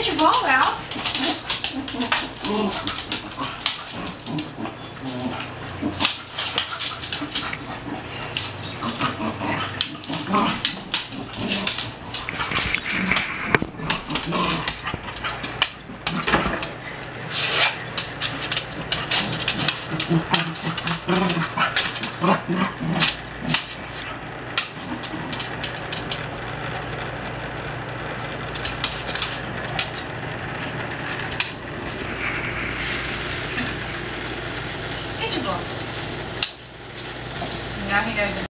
Get your ball out. Now he goes